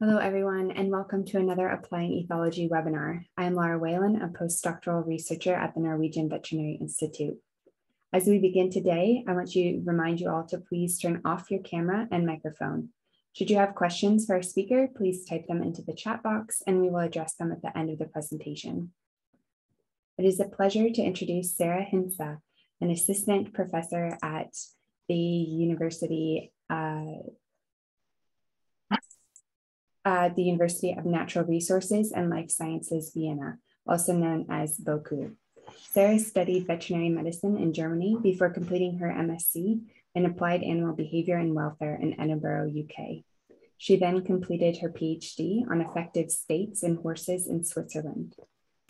Hello, everyone, and welcome to another Applying Ethology webinar. I'm Laura Whalen, a postdoctoral researcher at the Norwegian Veterinary Institute. As we begin today, I want to remind you all to please turn off your camera and microphone. Should you have questions for our speaker, please type them into the chat box and we will address them at the end of the presentation. It is a pleasure to introduce Sara Hintze, an assistant professor at the University uh, at the University of Natural Resources and Life Sciences Vienna, also known as BOKU. Sara studied veterinary medicine in Germany before completing her MSc in Applied Animal Behavior and Welfare in Edinburgh, UK. She then completed her PhD on affective states in horses in Switzerland.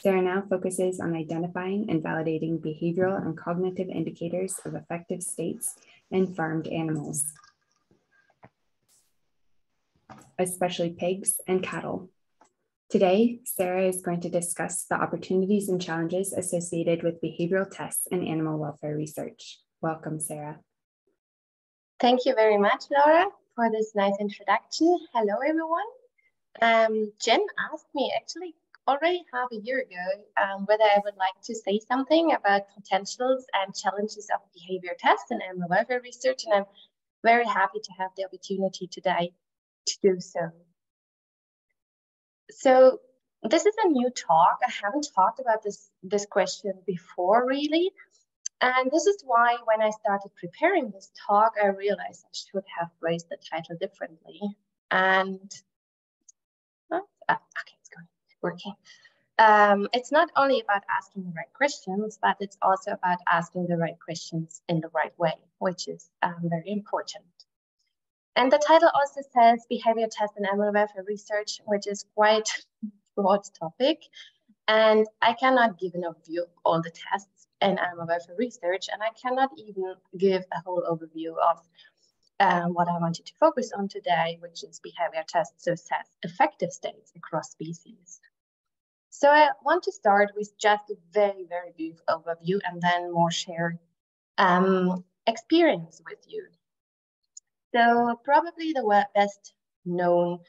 Sara now focuses on identifying and validating behavioral and cognitive indicators of affective states in farmed animals especially pigs and cattle. Today, Sara is going to discuss the opportunities and challenges associated with behavioral tests and animal welfare research. Welcome, Sara. Thank you very much, Laura, for this nice introduction. Hello, everyone. Um, Jen asked me actually already half a year ago um, whether I would like to say something about potentials and challenges of behavior tests and animal welfare research, and I'm very happy to have the opportunity today to do so. So this is a new talk. I haven't talked about this, this question before really. And this is why when I started preparing this talk, I realized I should have phrased the title differently. And oh, okay, it's going, working. Um, it's not only about asking the right questions, but it's also about asking the right questions in the right way, which is um, very important. And the title also says behavior test and animal welfare research, which is quite broad topic. And I cannot give an overview of all the tests in animal welfare research, and I cannot even give a whole overview of um, what I wanted to focus on today, which is behavior tests to assess affective states across species. So I want to start with just a very, very brief overview and then more shared um, experience with you. So probably the best known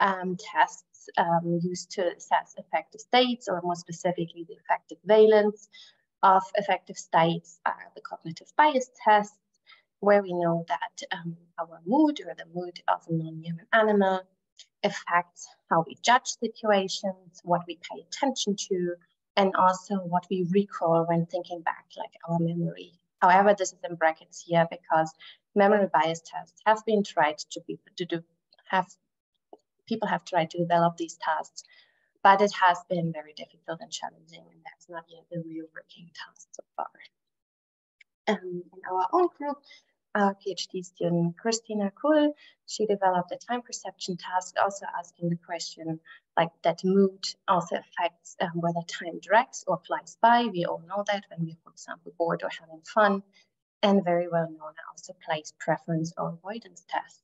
um, tests um, used to assess affective states, or more specifically, the affective valence of affective states are the cognitive bias tests, where we know that um, our mood or the mood of a non-human animal affects how we judge situations, what we pay attention to, and also what we recall when thinking back, like our memory. However, this is in brackets here because memory bias tests have been tried to be to do have people have tried to develop these tests, but it has been very difficult and challenging, and that's not yet the real working task so far. Um, in our own group, our PhD student Christina Kuhl, she developed a time perception task, also asking the question like that mood also affects um, whether time drags or flies by. We all know that when we're, for example, bored or having fun, and very well known are also place preference or avoidance tests.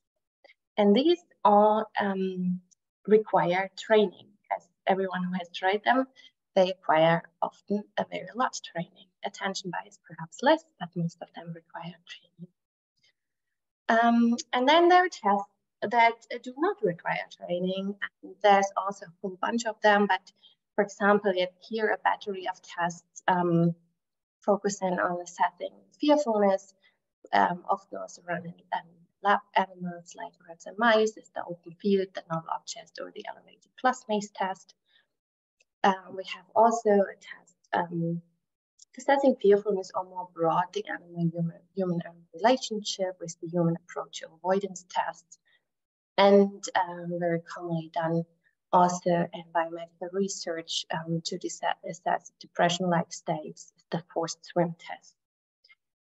And these all um, require training, as everyone who has tried them, they require often a very lot training. Attention bias perhaps less, but most of them require training. Um, and then there are tests that do not require training. There's also a whole bunch of them, but for example, here a battery of tests um, focusing on assessing fearfulness, um, often also run um, lab animals like rats and mice, is the open field, the novel object, or the elevated plus maze test. Um, we have also a test um, assessing fearfulness or more broad the animal human, human relationship with the human approach avoidance tests. And um, very commonly done also in biomedical research um, to assess depression-like states, the forced swim test.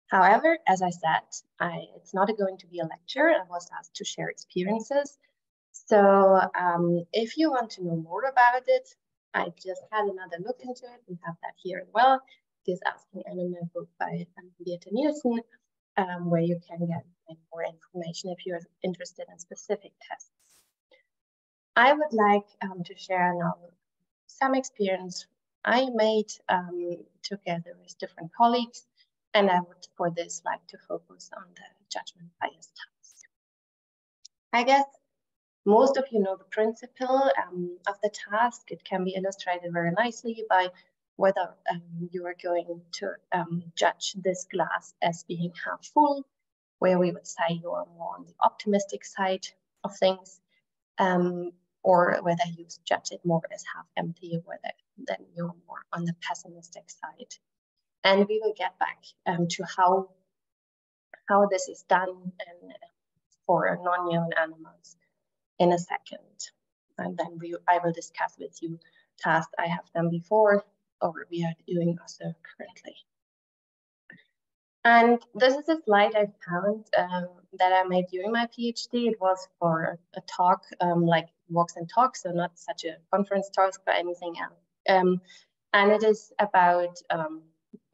However, as I said, I, it's not going to be a lecture. I was asked to share experiences. So um, if you want to know more about it, I just had another look into it. We have that here as well. This Asking Animal book by Birte Nielsen, um, where you can get more information if you're interested in specific tests. I would like um, to share now some experience I made um, together with different colleagues and I would, for this, like to focus on the judgment bias task. I guess most of you know the principle um, of the task. It can be illustrated very nicely by whether um, you are going to um, judge this glass as being half full, where we would say you are more on the optimistic side of things, um, or whether you judge it more as half empty, or whether then you're more on the pessimistic side. And we will get back um, to how how this is done for non-human animals in a second. And then we, I will discuss with you tasks I have done before or we are doing also currently. And this is a slide I found um, that I made during my PhD. It was for a talk, um, like walks and talks, so not such a conference talk, but anything else. Um, and it is about, um,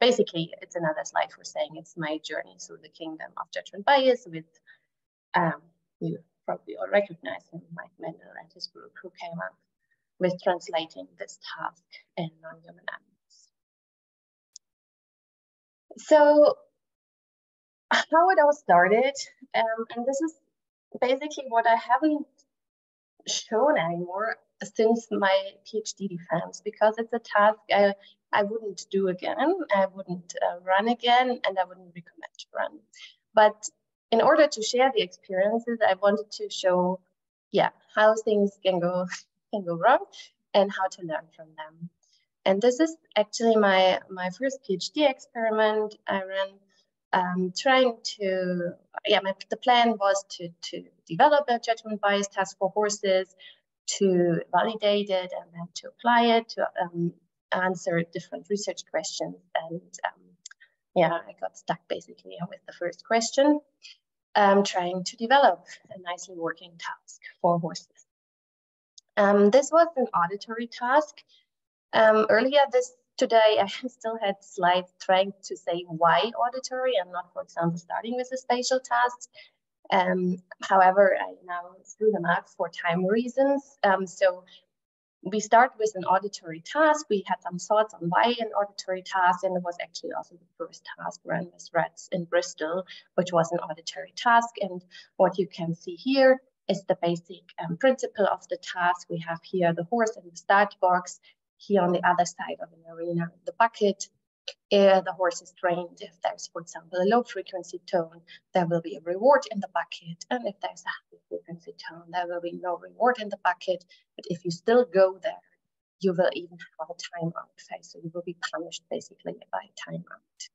basically, it's another slide for saying it's my journey through the kingdom of judgment bias with, um, you probably all recognize him, Mike Mendl and his group who came up with translating this task in non-human animals. So how it all started, um, and this is basically what I haven't shown anymore since my PhD defense, because it's a task I, I wouldn't do again, I wouldn't uh, run again, and I wouldn't recommend to run. But in order to share the experiences, I wanted to show, yeah, how things can go can go wrong and how to learn from them. And this is actually my, my first PhD experiment I ran um, trying to, yeah, my, the plan was to, to develop a judgment bias test for horses, to validate it and then to apply it, to um, answer different research questions. And um, yeah, I got stuck basically with the first question, um, trying to develop a nicely working task for horses. Um, this was an auditory task. Um, earlier this today, I still had slides trying to say why auditory and not, for example, starting with a spatial task. Um, however, I now threw them out for time reasons. Um, so we start with an auditory task. We had some thoughts on why an auditory task, and it was actually also the first task run with rats in Bristol, which was an auditory task. And what you can see here is the basic um, principle of the task. We have here the horse in the start box, here on the other side of an arena, the bucket. Uh, the horse is trained. If there's, for example, a low frequency tone, there will be a reward in the bucket. And if there's a high frequency tone, there will be no reward in the bucket. But if you still go there, you will even have a timeout phase. So you will be punished basically by timeout.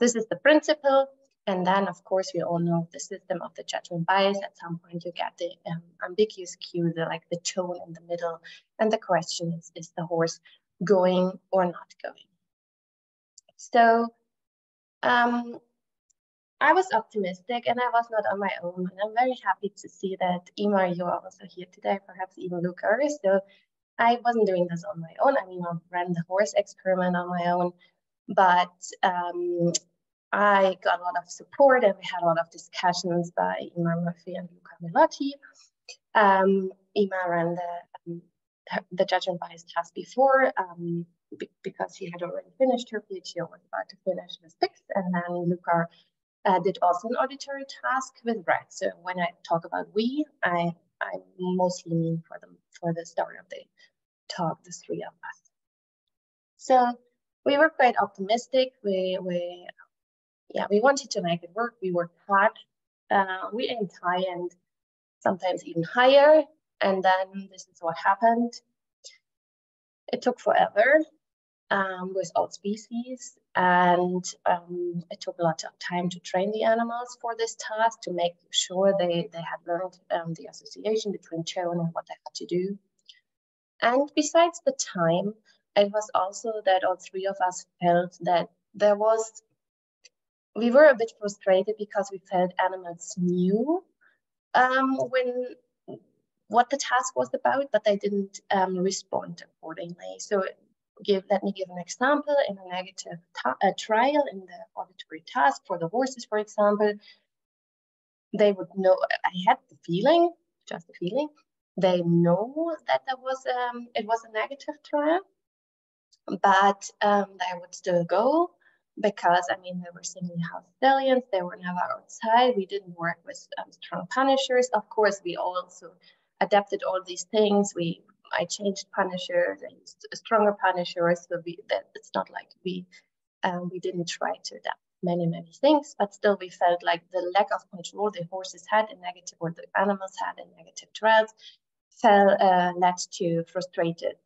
This is the principle. And then, of course, we all know the system of the judgment bias. At some point, you get the um, ambiguous cue, the like the tone in the middle. And the question is, is the horse going or not going? So um, I was optimistic and I was not on my own. And I'm very happy to see that Eimear, you are also here today, perhaps even Luca. So I wasn't doing this on my own. I mean, I ran the horse experiment on my own, but um, I got a lot of support and we had a lot of discussions by Eimear Murphy and Luca Melotti. Um, Eimear ran the, um, the judgment bias task before um, because she had already finished her PhD or was about to finish the sixth. And then Luca uh, did also an auditory task with rats. So when I talk about we, I, I mostly mean for the, for the start of the talk, the three of us. So we were quite optimistic. We, we yeah, we wanted to make it work. We worked hard. Uh, we aimed high and sometimes even higher. And then this is what happened. It took forever um, with all species. And um, it took a lot of time to train the animals for this task to make sure they, they had learned um, the association between tone and what they had to do. And besides the time, it was also that all three of us felt that there was we were a bit frustrated because we felt animals knew um, when what the task was about, but they didn't um, respond accordingly. So give, let me give an example in a negative trial in the auditory task for the horses, for example, they would know, I had the feeling, just the feeling, they know that there was, um, it was a negative trial, but um, they would still go because I mean, they were singing house stallions, they were never outside. We didn't work with um, strong punishers. Of course, we also adapted all these things. We I changed punishers, I used stronger punishers. So we that it's not like we um, we didn't try to adapt many many things, but still we felt like the lack of control the horses had in negative or the animals had in negative trials fell uh, led to frustrated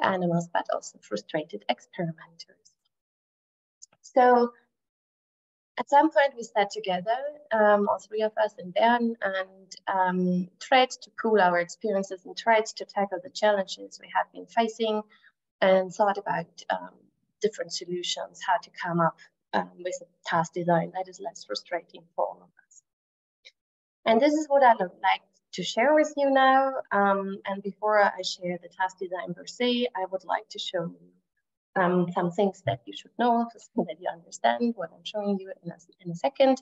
animals, but also frustrated experimenters. So at some point we sat together, um, all three of us in Bern, and um, tried to pool our experiences and tried to tackle the challenges we had been facing and thought about um, different solutions, how to come up um, with a task design that is less frustrating for all of us. And this is what I would like to share with you now. Um, and before I share the task design per se, I would like to show you um, some things that you should know so that you understand what I'm showing you in a, in a second.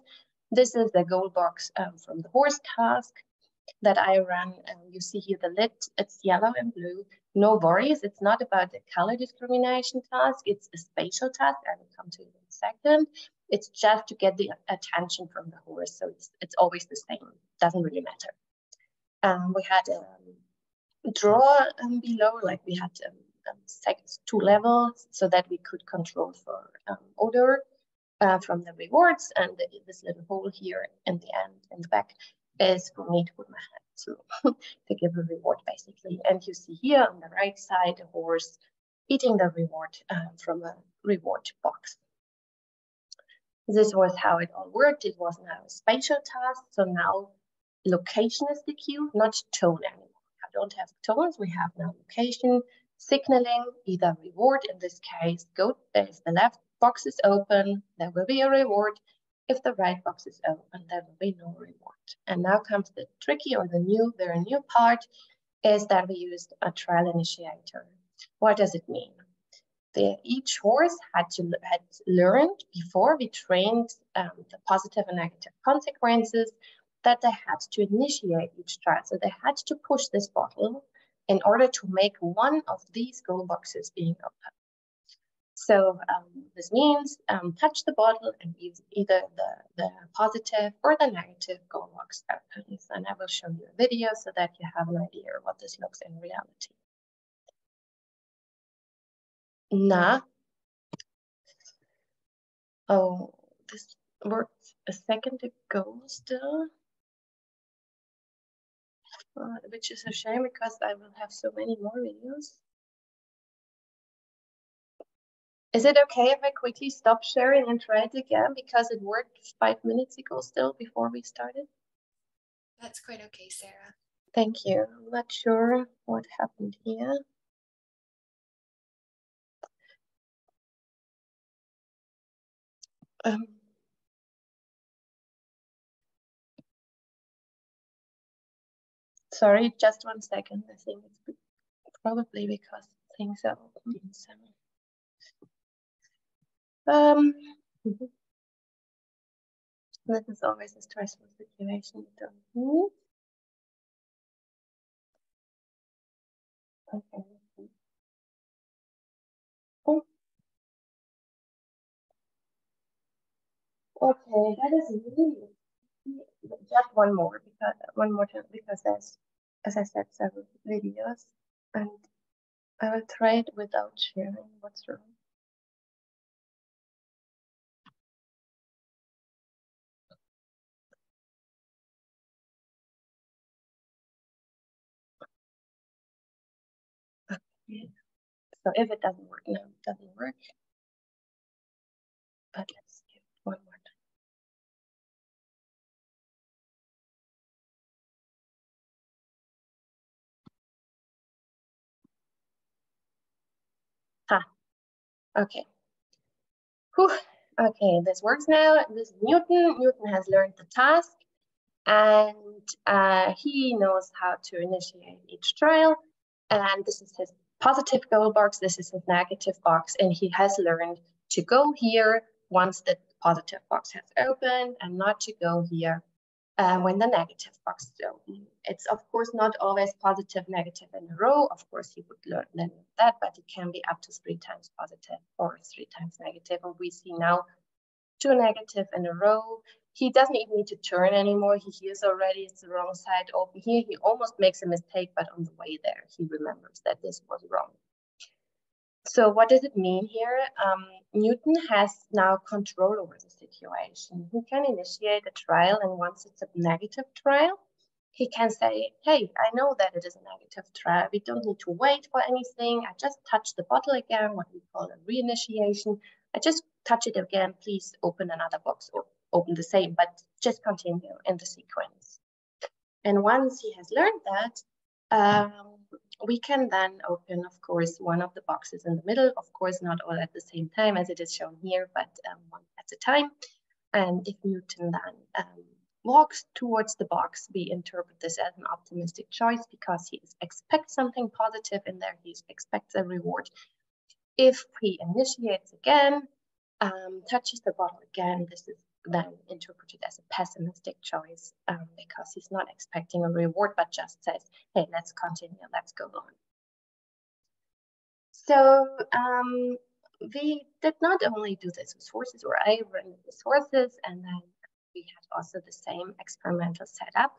This is the goal box um, from the horse task that I run. Um, you see here the lid, it's yellow and blue. No worries, it's not about the color discrimination task, it's a spatial task. I will come to it in a second. It's just to get the attention from the horse. So it's, it's always the same, doesn't really matter. Um, we had a um, draw um, below, like we had um, two levels so that we could control for um, odor uh, from the rewards. And this little hole here in the end, in the back, is for me to put my hand to, to give a reward basically. And you see here on the right side, a horse eating the reward uh, from a reward box. This was how it all worked. It was now a spatial task. So now location is the cue, not tone anymore. I don't have tones, we have now location signaling either reward, in this case, go if the left box is open, there will be a reward. If the right box is open, there will be no reward. And now comes the tricky or the new, very new part, is that we used a trial initiator. What does it mean? The, each horse had to had learned before we trained um, the positive and negative consequences that they had to initiate each trial. So they had to push this bottle in order to make one of these goal boxes being open. So um, this means um, touch the bottle and either the, the positive or the negative goal box opens. And I will show you a video so that you have an idea of what this looks in reality. Na. Oh, this worked a second ago still uh, which is a shame because I will have so many more videos. Is it okay if I quickly stop sharing and try it again because it worked five minutes ago still before we started? That's quite okay, Sara. Thank you. I'm not sure what happened here. Um, Sorry, just one second. I think it's probably because things are open in some. Um, this is always a stressful situation. Okay. Okay, that is really just one more because one more time because there's as I said several videos and I will try it without sharing what's wrong. Okay. So if it doesn't work now, it doesn't work. But let's Okay. Whew. Okay, this works now. This is Newton. Newton has learned the task and uh, he knows how to initiate each trial. And this is his positive goal box. This is his negative box. And he has learned to go here once the positive box has opened and not to go here uh, when the negative box. It's of course not always positive, negative in a row. Of course, you would learn that, but it can be up to three times positive or three times negative. And we see now two negative in a row. he doesn't even need to turn anymore. He hears already it's the wrong side open. Here he almost makes a mistake, but on the way there, he remembers that this was wrong. So what does it mean here? Um, Newton has now control over the situation. He can initiate a trial, and once it's a negative trial, he can say, hey, I know that it is a negative trial. We don't need to wait for anything. I just touch the bottle again, what we call a reinitiation. I just touch it again. Please open another box or open the same, but just continue in the sequence. And once he has learned that, um, we can then open, of course, one of the boxes in the middle, of course, not all at the same time as it is shown here, but um, one at a time. And if Newton then um, walks towards the box, we interpret this as an optimistic choice because he expects something positive in there, he expects a reward. If he initiates again, um, touches the bottle again, this is then interpreted as a pessimistic choice um, because he's not expecting a reward, but just says, hey, let's continue, let's go on. So um, we did not only do this with horses, or I ran with horses, and then we had also the same experimental setup,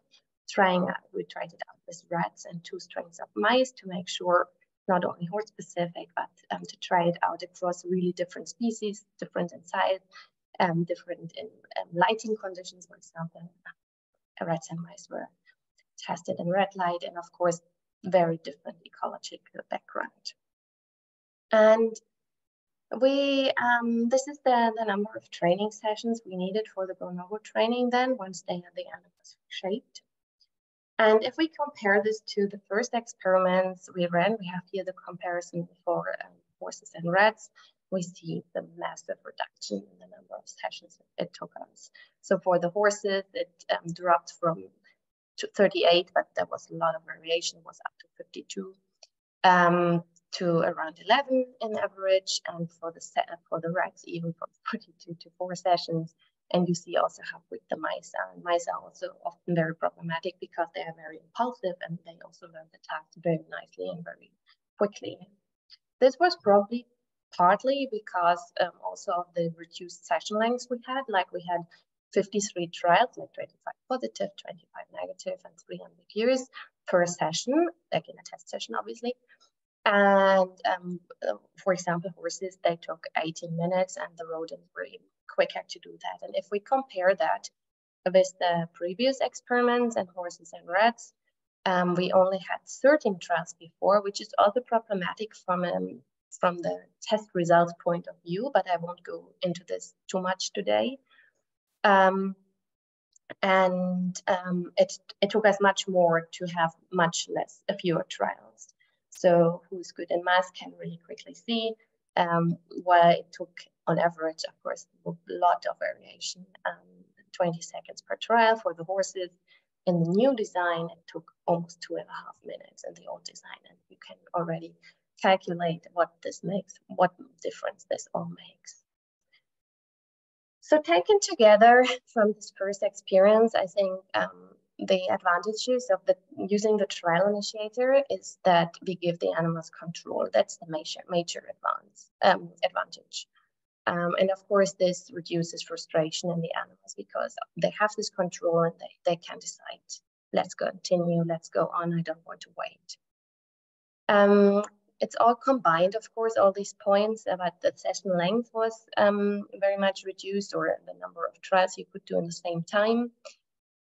trying out, we tried it out with rats and two strains of mice to make sure not only horse specific, but um, to try it out across really different species, different in size, um, different in um, lighting conditions, for example, rats and mice were tested in red light and of course, very different ecological background. And we, um, this is the, the number of training sessions we needed for the go-no-go training then, once they had the animals shaped. And if we compare this to the first experiments we ran, we have here the comparison for um, horses and rats we see the massive reduction in the number of sessions it took us. So for the horses, it um, dropped from 38, but there was a lot of variation, it was up to 52, um, to around 11 in average, and for the set, for the rats, even from 42 to four sessions. And you see also how quick the mice are. And mice are also often very problematic because they are very impulsive and they also learn the task very nicely and very quickly. This was probably partly because um, also of the reduced session lengths we had, like we had 53 trials, like 25 positive, 25 negative, and 3 ambiguous per session, like in a test session, obviously. And um, uh, for example, horses, they took 18 minutes and the rodents were even quicker to do that. And if we compare that with the previous experiments and horses and rats, um, we only had 13 trials before, which is also problematic from a um, from the test results point of view, but I won't go into this too much today. Um, and um, it, it took us much more to have much less, a fewer trials. So who's good in math can really quickly see um, where it took on average, of course, a lot of variation, um, 20 seconds per trial for the horses. In the new design, it took almost two and a half minutes in the old design. And you can already calculate what this makes, what difference this all makes. So taken together from this first experience, I think um, the advantages of the using the trial initiator is that we give the animals control. That's the major major advance um, advantage. Um, and of course, this reduces frustration in the animals because they have this control and they, they can decide, let's continue, let's go on, I don't want to wait. It's all combined, of course, all these points, but the session length was um, very much reduced or the number of trials you could do in the same time.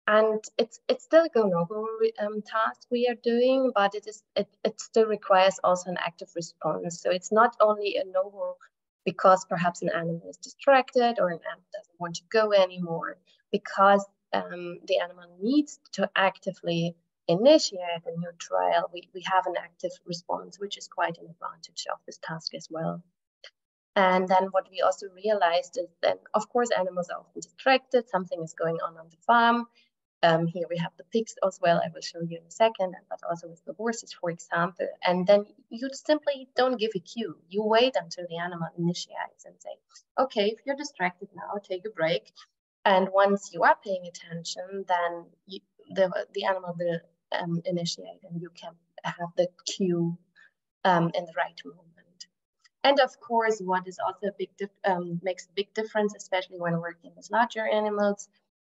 And it's it's still a go-no-go um, task we are doing, but it is it, it still requires also an active response. So it's not only a no-go because perhaps an animal is distracted or an animal doesn't want to go anymore, because um, the animal needs to actively initiate a new trial, we, we have an active response, which is quite an advantage of this task as well. And then what we also realized is that, of course, animals are often distracted. Something is going on on the farm. Um, here we have the pigs as well. I will show you in a second, but also with the horses, for example. And then you simply don't give a cue. You wait until the animal initiates and say, okay, if you're distracted now, take a break. And once you are paying attention, then you, the, the animal will um, initiate and you can have the cue um, in the right moment. And of course, what is also a big um, makes a big difference, especially when working with larger animals,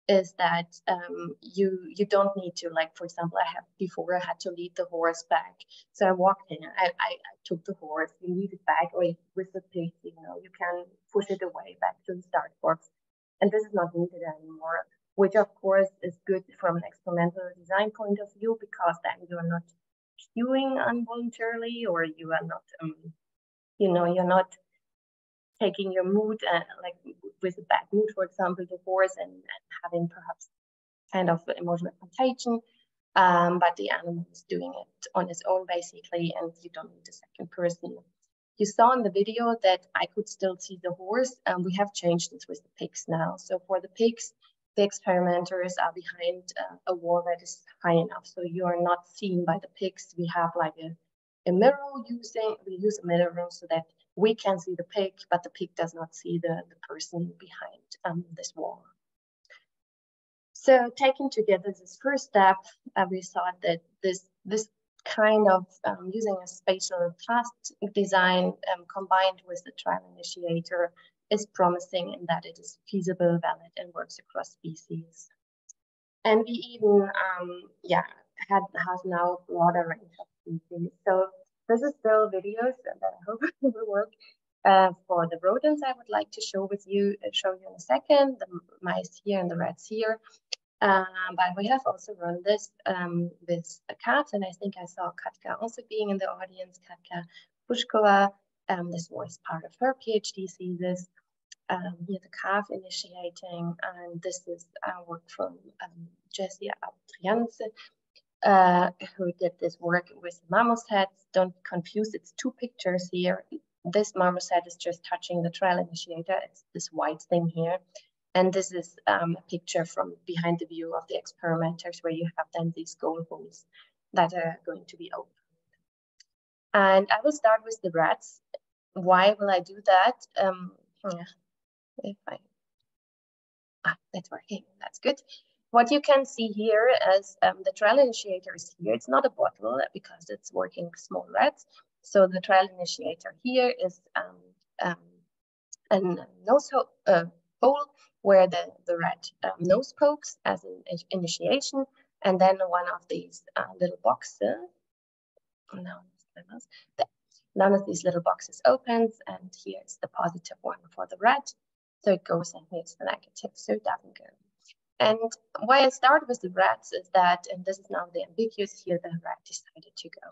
is that um, you you don't need to like for example I have before I had to lead the horse back. So I walked in I, I, I took the horse you lead it back or with the pace you know you can push it away back to the start box. And this is not needed anymore which of course is good from an experimental design point of view because then you're not cueing involuntarily or you are not um, you know you're not taking your mood uh, like with a bad mood, for example, divorce and, and having perhaps kind of emotional contagion. Um, but the animal is doing it on its own basically, and you don't need a second person. You saw in the video that I could still see the horse, and we have changed this with the pigs now. So for the pigs, the experimenters are behind uh, a wall that is high enough, so you are not seen by the pigs. We have like a, a mirror using, we use a mirror so that we can see the pig, but the pig does not see the, the person behind um, this wall. So taking together this first step, uh, we thought that this, this kind of um, using a spatial task design um, combined with the trial initiator is promising in that it is feasible, valid, and works across species. And we even, um, yeah, had have now broader range of species. So this is still videos that I hope will work. Uh, for the rodents, I would like to show with you, uh, show you in a second, the mice here and the rats here. Um, but we have also run this um, with cats, and I think I saw Katka also being in the audience, Katka Bučková. Um, this was part of her PhD thesis. Um, here the calf initiating, and this is our work from um, Jessie Adriaense, uh, who did this work with marmosets. Don't confuse, it's two pictures here. This marmoset is just touching the trial initiator. It's this white thing here. And this is um, a picture from behind the view of the experimenters where you have then these goal holes that are going to be open. And I will start with the rats. Why will I do that? Um, if I, ah, that's working, that's good. What you can see here is um, the trial initiator is here. It's not a bottle because it's working small rats. So the trial initiator here is um, um, a nose ho uh, hole where the, the rat um, nose pokes as an initiation. And then one of these uh, little boxes, no, none of these little boxes opens. And here's the positive one for the red. So it goes and here's the negative, so it doesn't go. And why I start with the rats is that, and this is now the ambiguous here, the rat decided to go.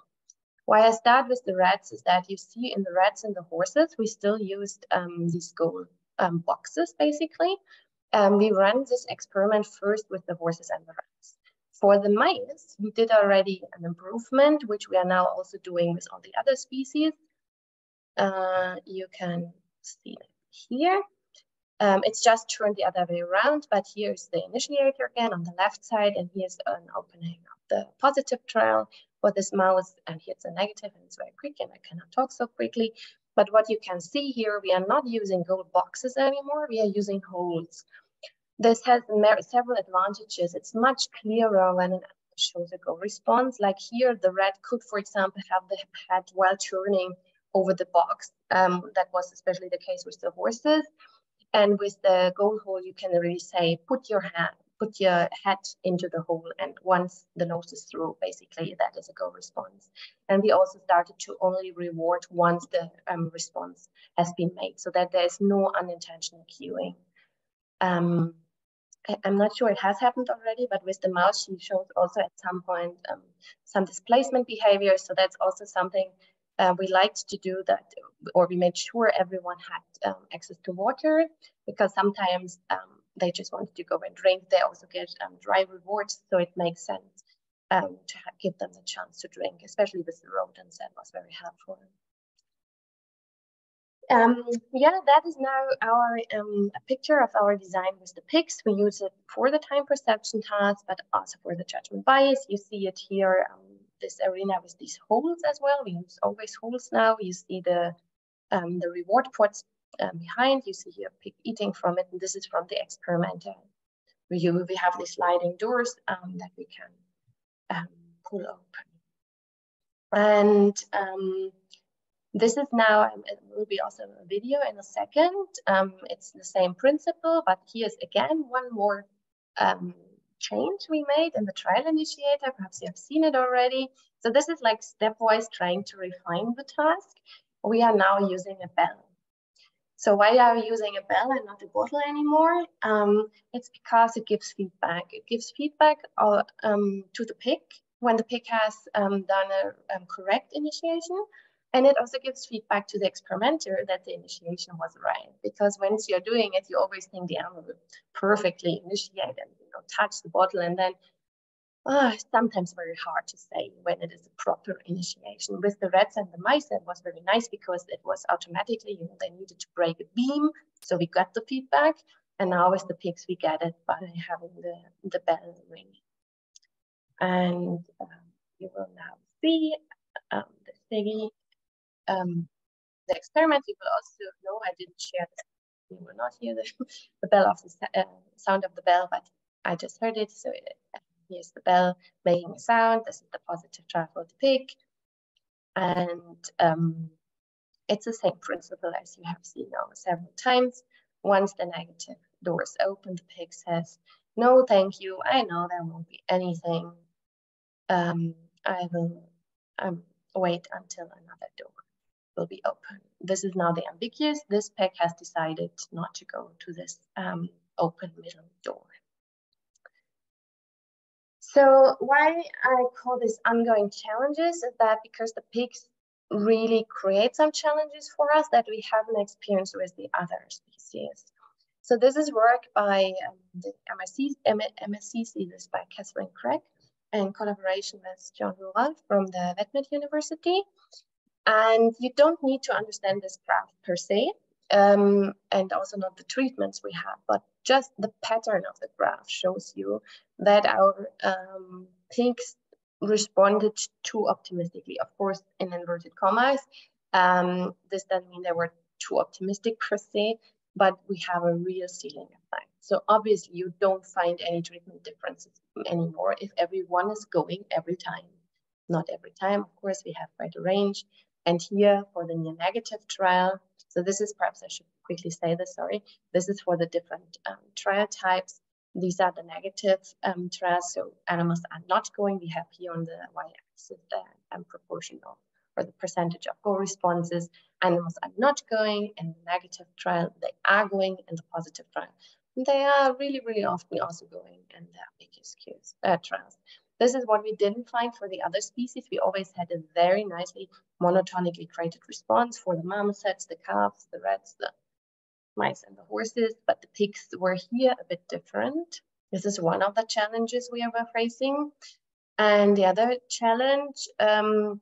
Why I start with the rats is that you see in the rats and the horses, we still used um, these goal um, boxes basically. Um, we ran this experiment first with the horses and the rats. For the mice, we did already an improvement, which we are now also doing with all the other species. Uh, you can see here. Um, it's just turned the other way around, but here's the initiator again on the left side, and here's an opening of the positive trial for this mouse, and here's a negative, and it's very quick, and I cannot talk so quickly. But what you can see here, we are not using goal boxes anymore, we are using holes. This has several advantages. It's much clearer when it shows a goal response. Like here, the rat could, for example, have the head while turning over the box. Um, that was especially the case with the horses. And with the goal hole, you can really say, put your hand, put your head into the hole. And once the nose is through, basically that is a go response. And we also started to only reward once the um, response has been made so that there's no unintentional cueing. Um, I, am not sure it has happened already, but with the mouse, she showed also at some point um, some displacement behavior. So that's also something uh, we liked to do that, or we made sure everyone had um, access to water because sometimes um, they just wanted to go and drink. They also get um, dry rewards, so it makes sense um, to give them the chance to drink, especially with the rodents. That was very helpful. Um, yeah, that is now our um, picture of our design with the pigs. We use it for the time perception task, but also for the judgment bias. You see it here um, this arena with these holes as well. We use always holes now. You see the um, the reward pots um, behind. You see here pig eating from it, and this is from the experimenter. We, we have these sliding doors um, that we can pull open. And um, this is now, um, it will be also a video in a second. it's the same principle, but here's again one more um, change we made in the trial initiator. Perhaps you have seen it already. So this is like stepwise trying to refine the task. We are now using a bell. So why are we using a bell and not a bottle anymore? Um, it's because it gives feedback. It gives feedback uh, um, to the pig when the pig has um, done a um, correct initiation. And it also gives feedback to the experimenter that the initiation was right. Because once you're doing it, you always think the animal will perfectly initiate and you know, touch the bottle and then uh, sometimes very hard to say when it is a proper initiation. With the rats and the mice, it was very nice because it was automatically, you know, they needed to break a beam. So we got the feedback. And now with the pigs, we get it by having the, the bell ringing. And um, you will now see um, the thingy. Um, the experiment, you will also know I didn't share this. You will not hear the, the bell of the uh, sound of the bell, but I just heard it. So it, Here's the bell making a sound. This is the positive trial for the pig. And um, it's the same principle as you have seen now several times. Once the negative door is open, the pig says, no, thank you. I know there won't be anything. Um, I will um, wait until another door will be open. This is now the ambiguous. This pig has decided not to go to this um, open middle door. So why I call this ongoing challenges is that because the pigs really create some challenges for us that we haven't experienced with the other species. So this is work by um, the MSc, thesis by Catherine Craig in collaboration with Jean-Loup Rault from the VetMed University. And you don't need to understand this graph per se, um, and also not the treatments we have, but just the pattern of the graph shows you that our um, pigs responded too optimistically. Of course, in inverted commas, um, this doesn't mean they were too optimistic per se, but we have a real ceiling effect. So obviously you don't find any treatment differences anymore if everyone is going every time. Not every time, of course, we have quite a range. And here for the near negative trial, so this is perhaps I should quickly say this, sorry. This is for the different um, trial types. These are the negative um, trials. So animals are not going. We have here on the y-axis the um, proportion of or the percentage of go responses. Animals are not going in the negative trial. They are going in the positive trial. They are really, really often also going in the ambiguous uh, trials. This is what we didn't find for the other species. We always had a very nicely monotonically created response for the marmosets, the calves, the rats, the mice, and the horses, but the pigs were here a bit different. This is one of the challenges we are facing. And the other challenge um,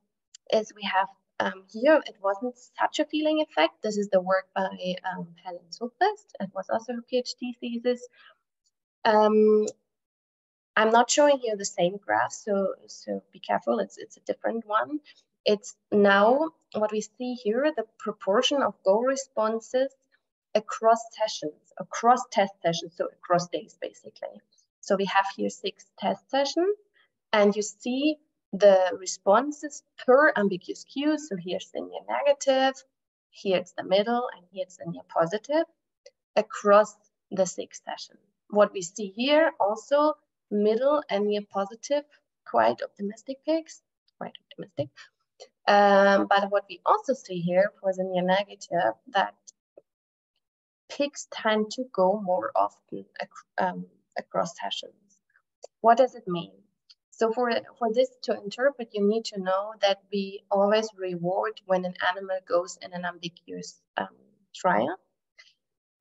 is we have um, here, it wasn't such a ceiling effect. This is the work by um, Helen Sundqvist. It was also her PhD thesis. Um, I'm not showing here the same graph, so, so be careful, it's, it's a different one. It's now what we see here, the proportion of go responses across sessions, across test sessions, so across days basically. So we have here six test sessions and you see the responses per ambiguous cue. So here's the near negative, here's the middle, and here's the near positive across the six sessions. What we see here also middle and near positive, quite optimistic pigs, quite optimistic. Um, but what we also see here for the near negative, that pigs tend to go more often ac um, across sessions. What does it mean? So for, for this to interpret, you need to know that we always reward when an animal goes in an ambiguous um, trial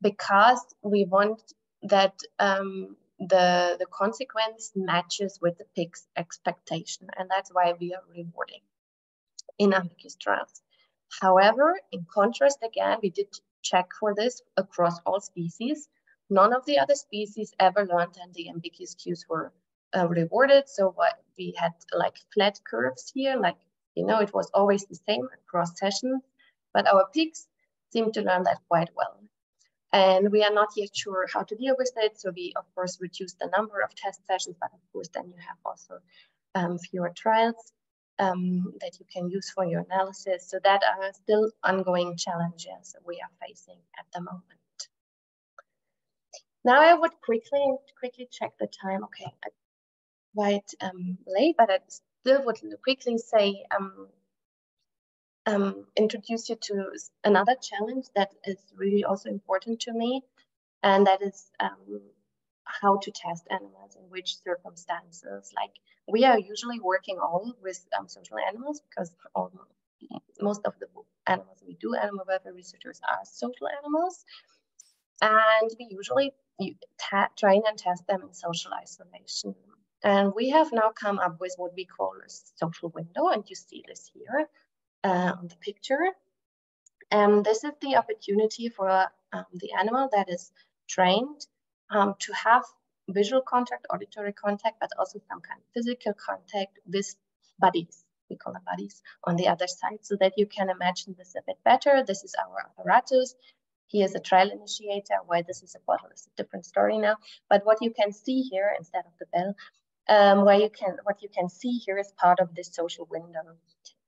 because we want that um, the, the consequence matches with the pig's expectation. And that's why we are rewarding in ambiguous trials. However, in contrast, again, we did check for this across all species. None of the other species ever learned and the ambiguous cues were uh, rewarded. So what we had like flat curves here, like, you know, it was always the same across sessions, but our pigs seem to learn that quite well. And we are not yet sure how to deal with it. So we, of course, reduce the number of test sessions, but of course, then you have also um, fewer trials um, that you can use for your analysis. So that are still ongoing challenges we are facing at the moment. Now I would quickly quickly check the time. Okay, I'm quite um, late, but I still would quickly say um, um, introduce you to another challenge that is really also important to me, and that is um, how to test animals in which circumstances. Like we are usually working all with um, social animals because all, most of the animals we do, animal welfare researchers are social animals. And we usually train and test them in social isolation. And we have now come up with what we call a social window, and you see this here uh, on the picture. And this is the opportunity for um, the animal that is trained um, to have visual contact, auditory contact, but also some kind of physical contact with buddies. We call them buddies on the other side so that you can imagine this a bit better. This is our apparatus. He is a trial initiator. Why this is a bottle is a different story now. But what you can see here instead of the bell, um, where you can what you can see here is part of this social window.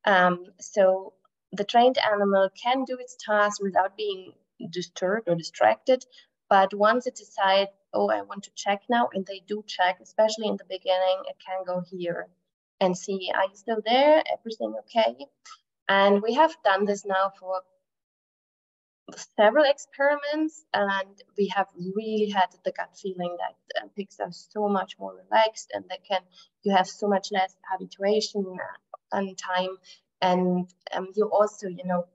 Um, so the trained animal can do its task without being disturbed or distracted. But once it decides, oh, I want to check now, and they do check, especially in the beginning, it can go here and see, are you still there? Everything okay? And we have done this now for several experiments and we have really had the gut feeling that uh, pigs are so much more relaxed and they can you have so much less habituation and time and um, you also you know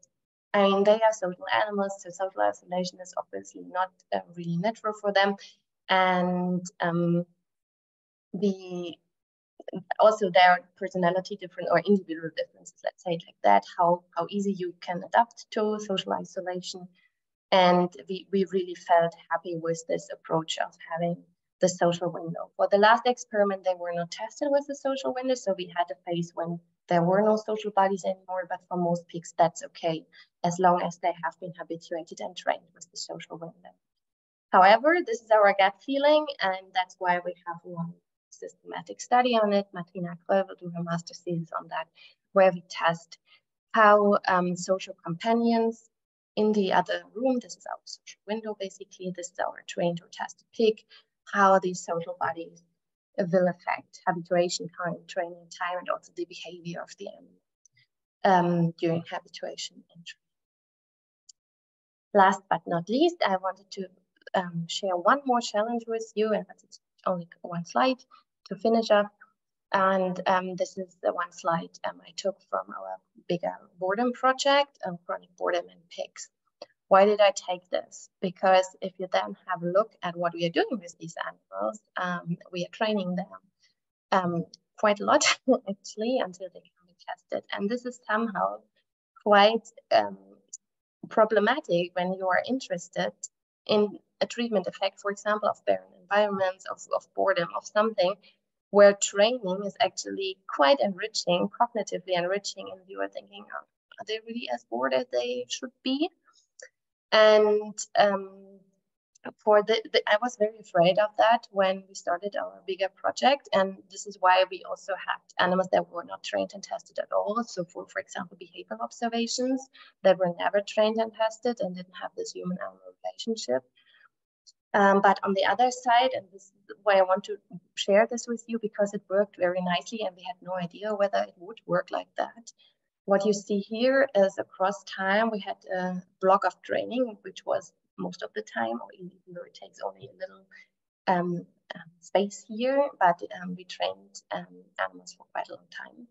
i mean they are social animals so social isolation is obviously not uh, really natural for them and um, the also their personality different or individual differences, let's say like that, how, how easy you can adapt to social isolation. And we, we really felt happy with this approach of having the social window. For the last experiment, they were not tested with the social window. So we had a phase when there were no social buddies anymore, but for most pigs, that's okay, as long as they have been habituated and trained with the social window. However, this is our gut feeling, and that's why we have one systematic study on it. Martina Kröll will do her master's thesis on that, where we test how um, social companions in the other room, this is our social window basically, this is our trained or tested pig, how these social buddies will affect habituation time, training time, and also the behavior of the animal um, during habituation and training. Last but not least, I wanted to um, share one more challenge with you, and that's only one slide to finish up. And um, this is the one slide um, I took from our bigger boredom project, um, chronic boredom in pigs. Why did I take this? Because if you then have a look at what we are doing with these animals, um, we are training them um, quite a lot actually until they can be tested. And this is somehow quite um, problematic when you are interested in a treatment effect, for example, of barren environments, of, of boredom, of something where training is actually quite enriching, cognitively enriching, and you are thinking, oh, are they really as bored as they should be? And um, for the, the, I was very afraid of that when we started our bigger project, and this is why we also had animals that were not trained and tested at all. So, for for example, behavioral observations that were never trained and tested and didn't have this human-animal relationship. Um, but on the other side, and this is why I want to share this with you because it worked very nicely and we had no idea whether it would work like that. What you see here is across time, we had a block of training, which was most of the time, or even though it takes only a little um, um, space here, but um, we trained um, animals for quite a long time.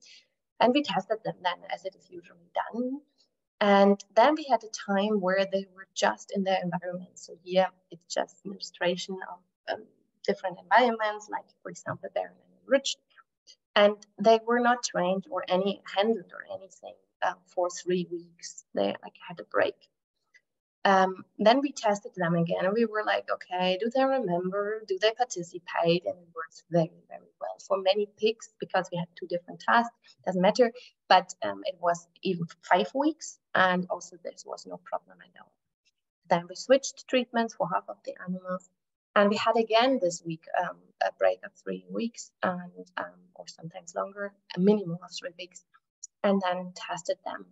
And we tested them then as it is usually done. And then we had a time where they were just in their environment. So here it's just an illustration of um, different environments, like for example, barren and enriched. And they were not trained or any handled or anything uh, for three weeks. They like had a break. Um, then we tested them again and we were like, okay, do they remember? Do they participate? And it works very, very well for many pigs because we had two different tasks, doesn't matter. But um, it was even five weeks and also this was no problem at all. Then we switched treatments for half of the animals. And we had again this week um, a break of three weeks and um, or sometimes longer, a minimum of three weeks, and then tested them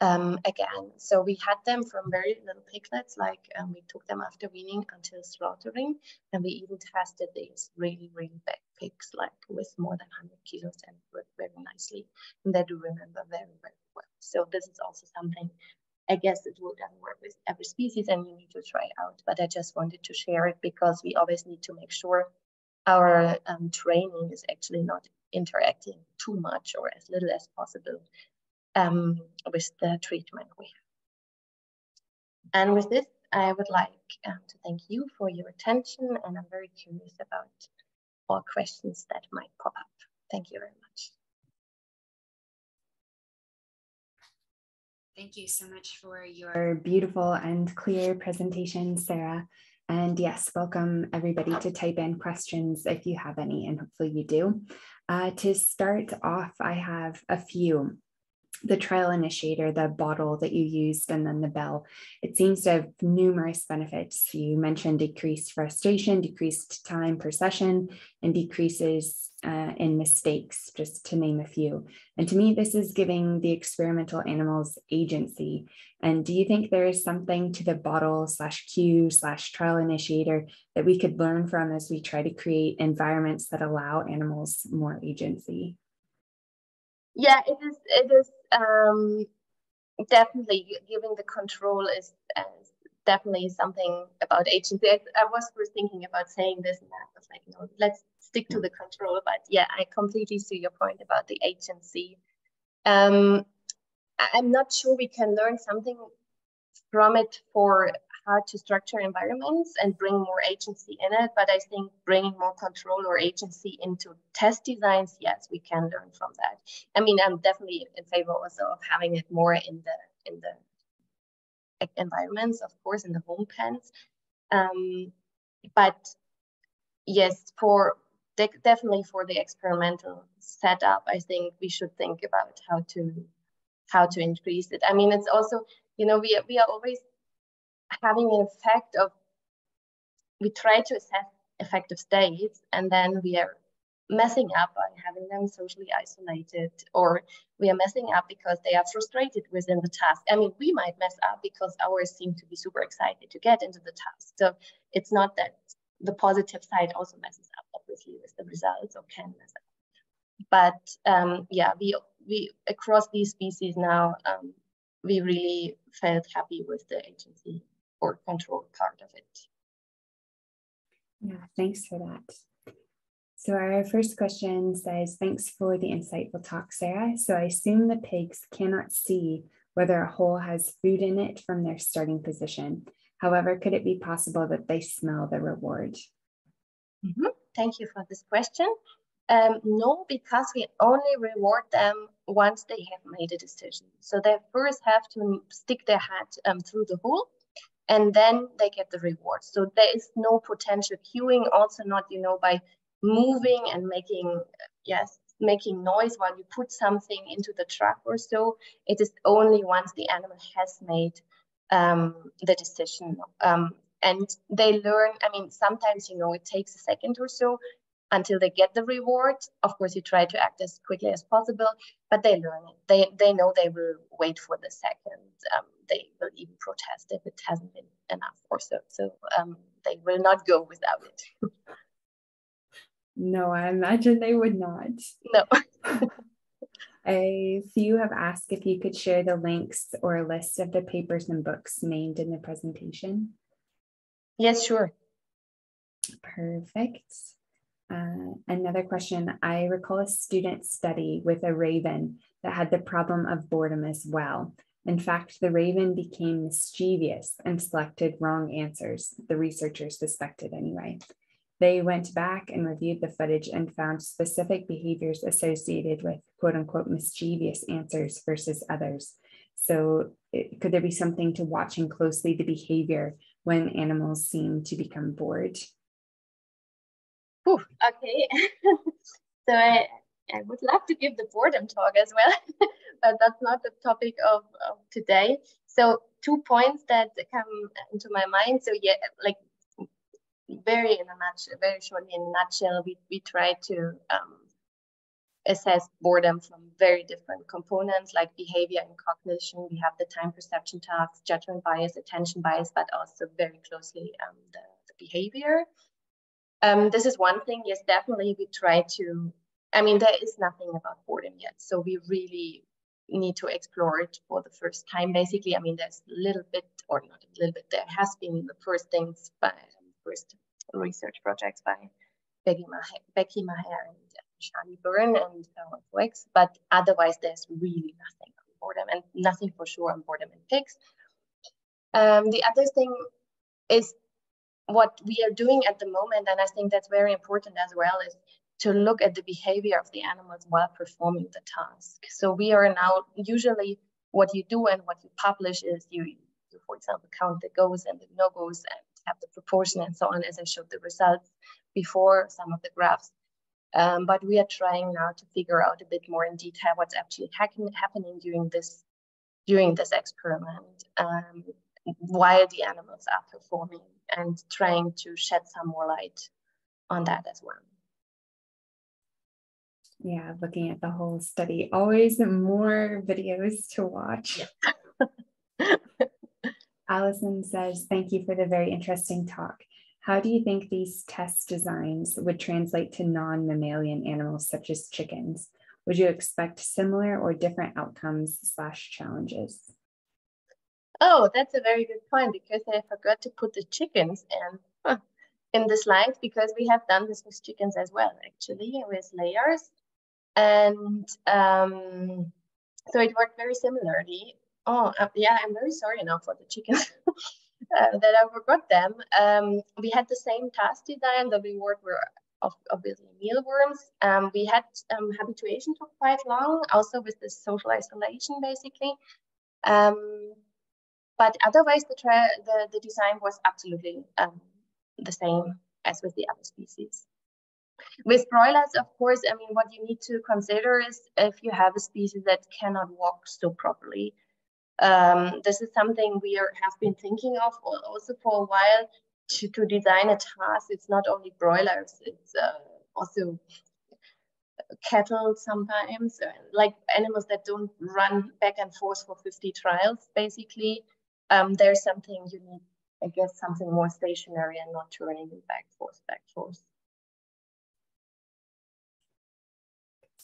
um, again. So we had them from very little piglets, like um, we took them after weaning until slaughtering, and we even tested these really, really big pigs, like with more than 100 kilos, and worked very nicely. And they do remember very, very well. So this is also something. I guess it will doesn't work with every species, and you need to try out. But I just wanted to share it because we always need to make sure our um, training is actually not interacting too much or as little as possible um, with the treatment we have. And with this, I would like um, to thank you for your attention, and I'm very curious about all questions that might pop up. Thank you very much. Thank you so much for your beautiful and clear presentation, Sara. And yes, welcome everybody to type in questions if you have any, and hopefully you do. Uh, to start off, I have a few the trial initiator, the bottle that you used, and then the bell. It seems to have numerous benefits. You mentioned decreased frustration, decreased time per session, and decreases uh, in mistakes, just to name a few. And to me, this is giving the experimental animals agency. And do you think there is something to the bottle slash cue slash trial initiator that we could learn from as we try to create environments that allow animals more agency? Yeah, it is. It is um, definitely giving the control is, uh, definitely something about agency. I, I, was first thinking about saying this, and I was like, no, let's stick to the control. But yeah, I completely see your point about the agency. Um, I'm not sure we can learn something from it for how to structure environments and bring more agency in it. But I think bringing more control or agency into test designs, yes, we can learn from that. I mean, I'm definitely in favor also of having it more in the in the environments, of course, in the home pens. Um, but yes, for de definitely for the experimental setup, I think we should think about how to how to increase it. I mean, it's also you know we we are always having an effect of we try to assess effective states and then we are messing up by having them socially isolated or we are messing up because they are frustrated within the task i mean we might mess up because ours seem to be super excited to get into the task so it's not that the positive side also messes up obviously with the results or can mess up but um, yeah we we across these species now um, we really felt happy with the agency or control part of it. Yeah, thanks for that. So our first question says, thanks for the insightful talk, Sara. So I assume the pigs cannot see whether a hole has food in it from their starting position. However, could it be possible that they smell the reward? Mm -hmm. Thank you for this question. Um, no, because we only reward them once they have made a decision. So they first have to stick their head um, through the hole and then they get the reward. So there is no potential cueing, also not, you know, by moving and making, yes, making noise while you put something into the truck or so. It is only once the animal has made um, the decision. Um, and they learn, I mean, sometimes, you know, it takes a second or so until they get the reward. Of course, you try to act as quickly as possible, but they learn it. They, they know they will wait for the second. Um, they will even protest if it hasn't been enough or so. So um, they will not go without it. no, I imagine they would not. No. A few have asked if you could share the links or a list of the papers and books named in the presentation. Yes, sure. Perfect. Uh, another question. I recall a student study with a raven that had the problem of boredom as well. In fact, the raven became mischievous and selected wrong answers, the researchers suspected anyway. They went back and reviewed the footage and found specific behaviors associated with quote unquote mischievous answers versus others. So, it, could there be something to watching closely the behavior when animals seem to become bored? Whew, okay. so I, I would love to give the boredom talk as well, but that's not the topic of, of today. So two points that come into my mind. So yeah, like very in a nutshell, very shortly in a nutshell, we, we try to um, assess boredom from very different components like behavior and cognition. We have the time perception tasks, judgment bias, attention bias, but also very closely um, the, the, behavior. Um, this is one thing. Yes, definitely we try to, I mean, there is nothing about boredom yet. So we really need to explore it for the first time. Basically, I mean, there's a little bit, or not a little bit, there has been the first things by first research projects by Becky Meagher, and Shani Byrne and uh, Wex, but otherwise there's really nothing on boredom and nothing for sure on boredom in pigs. Um, the other thing is what we are doing at the moment, and I think that's very important as well, is to look at the behavior of the animals while performing the task. So we are now usually what you do and what you publish is you, you for example, count the goes and the no goes and have the proportion and so on, as I showed the results before some of the graphs. Um, but we are trying now to figure out a bit more in detail what's actually happening during this during this experiment um, while the animals are performing and trying to shed some more light on that as well. Yeah, looking at the whole study, always more videos to watch. Yeah. Allison says, thank you for the very interesting talk. How do you think these test designs would translate to non-mammalian animals such as chickens? Would you expect similar or different outcomes slash challenges? Oh, that's a very good point because I forgot to put the chickens in in the slides because we have done this with chickens as well, actually, with layers. And um, so it worked very similarly. Oh, uh, yeah, I'm very sorry now for the chickens. uh, that I forgot them. Um, we had the same task design. The reward were obviously mealworms. Um, we had um, habituation took quite long, also with the social isolation, basically. Um, but otherwise, the, the, the design was absolutely um, the same as with the other species. With broilers, of course, I mean, what you need to consider is if you have a species that cannot walk so properly, um, this is something we are, have been thinking of also for a while to, to design a task. It's not only broilers, it's uh, also cattle sometimes, uh, like animals that don't run back and forth for 50 trials, basically. Um, there's something you need, I guess, something more stationary and not turning back forth, back forth.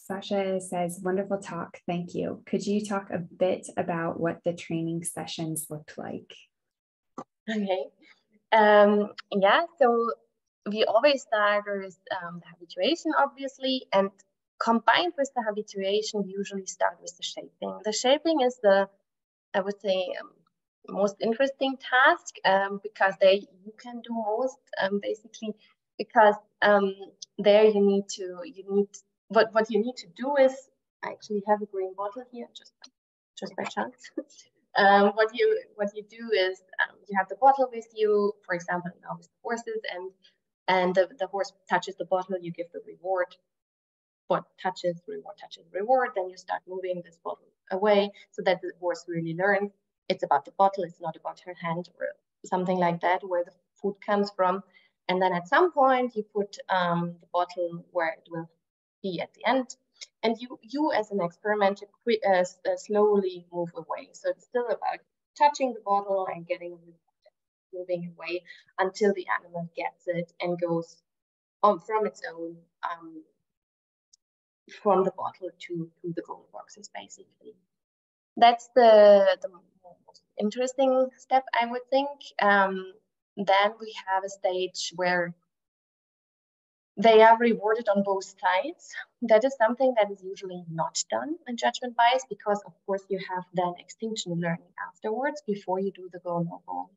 Sasha says, wonderful talk. Thank you. Could you talk a bit about what the training sessions looked like? Okay. Um, yeah, so we always start with um, the habituation, obviously, and combined with the habituation, we usually start with the shaping. The shaping is the, I would say, um, most interesting task um, because there you can do most um, basically because um, there you need to you need what what you need to do is I actually have a green bottle here just just by chance. um, what you what you do is um, you have the bottle with you, for example, now with the horses, and and the, the horse touches the bottle, you give the reward. What touches reward touches reward, then you start moving this bottle away so that the horse really learns it's about the bottle, it's not about her hand or something like that, where the food comes from. And then at some point you put um, the bottle where it will at the end. And you, you as an experimenter, uh, uh, slowly move away. So it's still about touching the bottle and getting moving away until the animal gets it and goes on from its own um, from the bottle to, to the goal boxes, basically. That's the, the most interesting step, I would think. Um, then we have a stage where they are rewarded on both sides. That is something that is usually not done in judgment bias because, of course, you have then extinction learning afterwards before you do the go no go.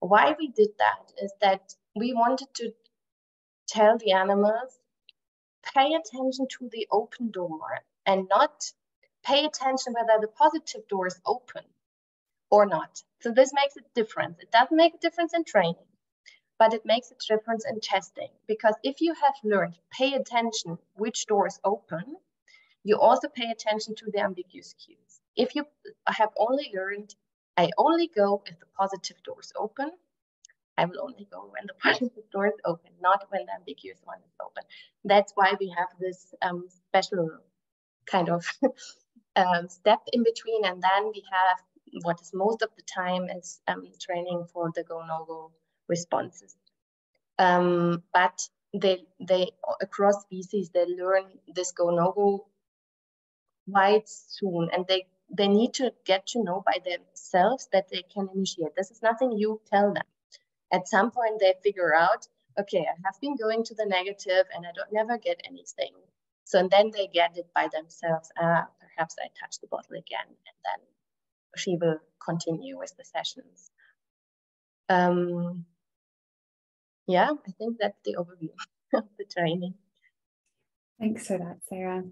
Why we did that is that we wanted to tell the animals pay attention to the open door and not pay attention whether the positive door is open or not. So this makes a difference. It doesn't make a difference in training but it makes a difference in testing because if you have learned, pay attention which doors open, you also pay attention to the ambiguous cues. If you have only learned, I only go if the positive doors open, I will only go when the positive door is open, not when the ambiguous one is open. That's why we have this um, special kind of um, step in between. And then we have what is most of the time is um, training for the go no go responses. Um, but they they across species they learn this go no go quite soon, and they they need to get to know by themselves that they can initiate. This is nothing you tell them. At some point, they figure out, okay, I have been going to the negative and I don't never get anything. So and then they get it by themselves. Ah, perhaps I touch the bottle again, and then she will continue with the sessions. Um, yeah, I think that's the overview of the training. Thanks for that, Sara.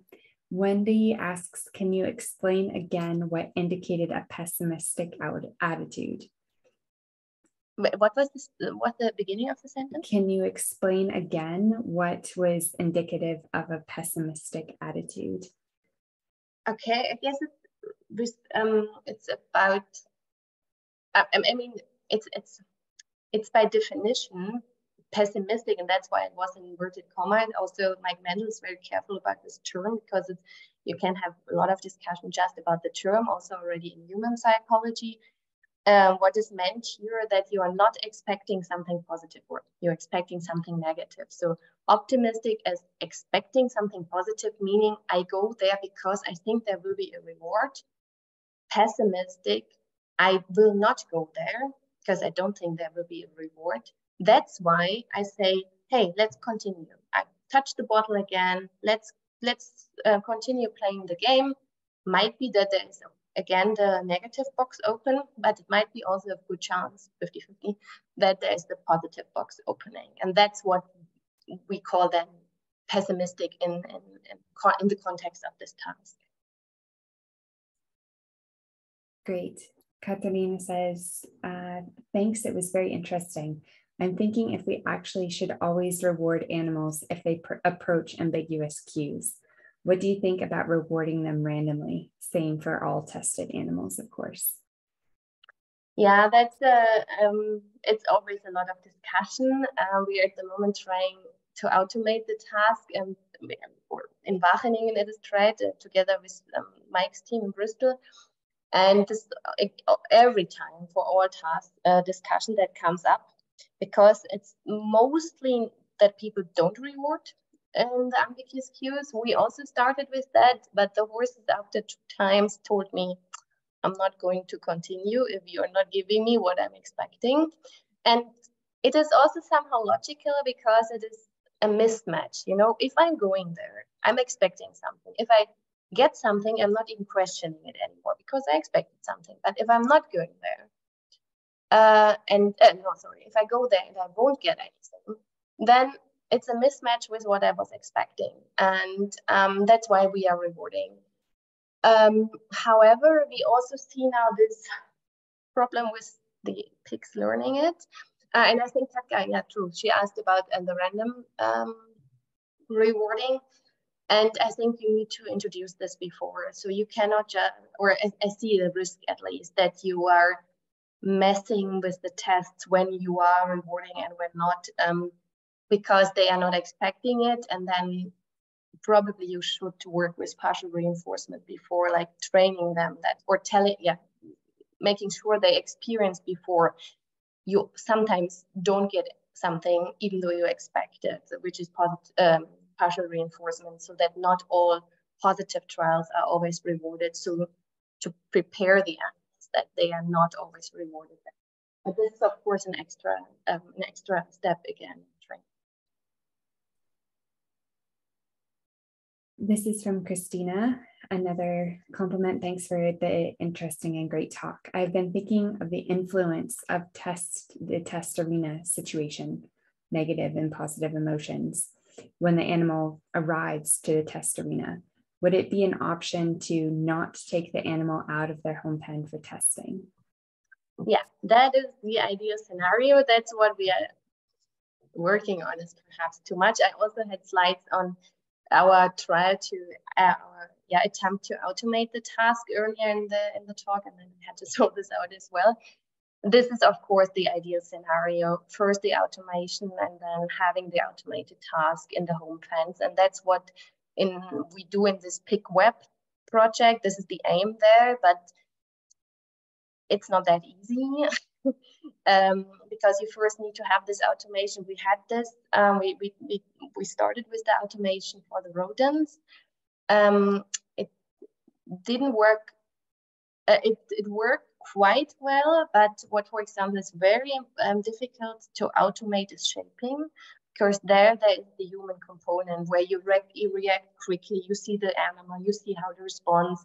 Wendy asks, can you explain again what indicated a pessimistic out attitude? What was this, what the beginning of the sentence? Can you explain again what was indicative of a pessimistic attitude? Okay, I guess it's um it's about I, I mean it's it's it's by definition pessimistic, and that's why it was in inverted comma. And also, Mike Mendl is very careful about this term because it's you can have a lot of discussion just about the term, also already in human psychology. Um, what is meant here that you are not expecting something positive or you're expecting something negative. So optimistic as expecting something positive, meaning I go there because I think there will be a reward. Pessimistic, I will not go there because I don't think there will be a reward. That's why I say, hey, let's continue. I touch the bottle again. Let's let's uh, continue playing the game. Might be that there is again the negative box open, but it might be also a good chance, 50-50, that there is the positive box opening. And that's what we call then pessimistic in, in, in, in the context of this task. Great. Katarina says, uh, thanks, it was very interesting. I'm thinking if we actually should always reward animals if they pr- approach ambiguous cues. What do you think about rewarding them randomly? Same for all tested animals, of course. Yeah, that's a, um, it's always a lot of discussion. Uh, we are at the moment trying to automate the task and or in Wageningen it is tried uh, together with um, Mike's team in Bristol. And this uh, every time for all tasks, uh, discussion that comes up because it's mostly that people don't reward in the ambiguous cues. We also started with that, but the horses after two times told me, I'm not going to continue if you're not giving me what I'm expecting. And it is also somehow logical because it is a mismatch. You know, if I'm going there, I'm expecting something. If I get something, I'm not even questioning it anymore because I expected something. But if I'm not going there, uh, and uh, no, sorry, if I go there and I won't get anything, then it's a mismatch with what I was expecting. And um, that's why we are rewarding. Um, however, we also see now this problem with the pigs learning it. Uh, and I think Katka, yeah, true. She asked about uh, the random um, rewarding. And I think you need to introduce this before. So you cannot just, or I, I see the risk at least, that you are messing with the tests when you are rewarding and when not, um, because they are not expecting it. And then probably you should to work with partial reinforcement before, like training them that or telling, yeah, making sure they experience before you sometimes don't get something even though you expect it, which is positive, um, partial reinforcement, so that not all positive trials are always rewarded. So to prepare the that they are not always rewarded. But this is of course an extra um, an extra step again. This is from Christina. Another compliment. Thanks for the interesting and great talk. I've been thinking of the influence of test the test arena situation, negative and positive emotions, when the animal arrives to the test arena would it be an option to not take the animal out of their home pen for testing? Yeah, that is the ideal scenario. That's what we are working on is perhaps too much. I also had slides on our trial to uh, our yeah attempt to automate the task earlier in the in the talk, and then we had to sort this out as well. this is of course the ideal scenario first the automation and then having the automated task in the home fence and that's what in we do in this PigWeb project. This is the aim there but it's not that easy. Um, because you first need to have this automation. We had this um, we, we, we, we started with the automation for the rodents. Um, it didn't work uh, it, it worked quite well, but what, for example, is very um, difficult to automate is shaping, because there there is the human component where you, re you react quickly, you see the animal, you see how it responds.